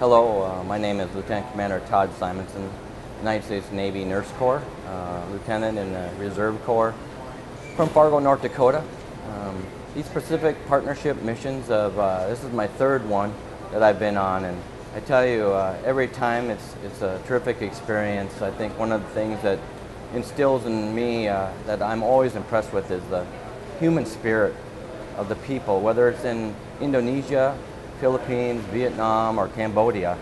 Hello, uh, my name is Lieutenant Commander Todd Simonson, United States Navy Nurse Corps, uh, Lieutenant in the Reserve Corps from Fargo, North Dakota. Um, these Pacific Partnership missions of, uh, this is my third one that I've been on and I tell you, uh, every time it's, it's a terrific experience. I think one of the things that instills in me uh, that I'm always impressed with is the human spirit of the people, whether it's in Indonesia, Philippines, Vietnam, or Cambodia.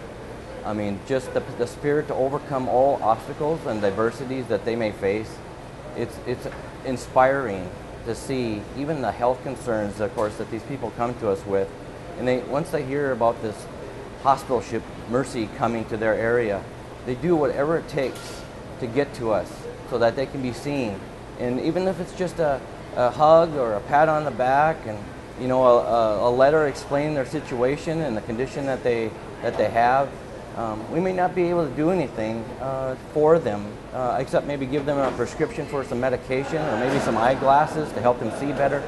I mean, just the, the spirit to overcome all obstacles and diversities that they may face. It's, it's inspiring to see even the health concerns, of course, that these people come to us with. And they, once they hear about this hospital ship Mercy coming to their area, they do whatever it takes to get to us so that they can be seen. And even if it's just a, a hug or a pat on the back and you know a, a letter explaining their situation and the condition that they that they have, um, we may not be able to do anything uh, for them uh, except maybe give them a prescription for some medication or maybe some eyeglasses to help them see better.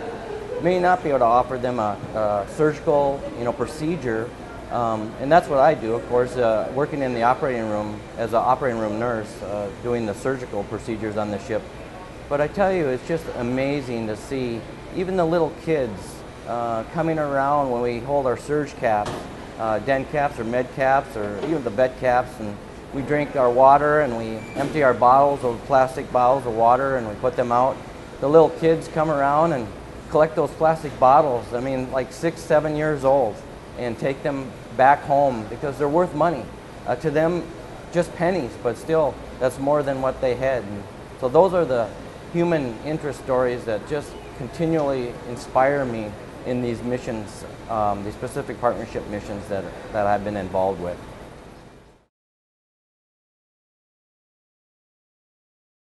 May not be able to offer them a, a surgical you know procedure um, and that's what I do, of course, uh, working in the operating room as an operating room nurse, uh, doing the surgical procedures on the ship. But I tell you, it's just amazing to see even the little kids uh, coming around when we hold our surge caps, uh, den caps or med caps or even the vet caps, and we drink our water and we empty our bottles, those plastic bottles of water, and we put them out. The little kids come around and collect those plastic bottles. I mean, like six, seven years old and take them back home because they're worth money. Uh, to them, just pennies, but still, that's more than what they had. And so those are the human interest stories that just continually inspire me in these missions, um, these Pacific Partnership missions that, that I've been involved with.